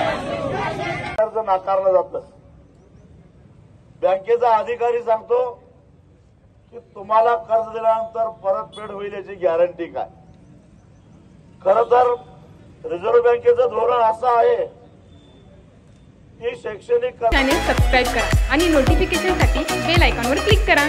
कर्ज नाकारलं जातं बँकेचा अधिकारी सांगतो की तुम्हाला कर्ज दिल्यानंतर परतफेड होईल याची गॅरंटी काय? खर तर रिझर्व्ह बँकेचं धोरण असं आहे की शैक्षणिक चॅनेल सबस्क्राईब करा आणि नोटिफिकेशनसाठी बेल आयकॉनवर क्लिक करा.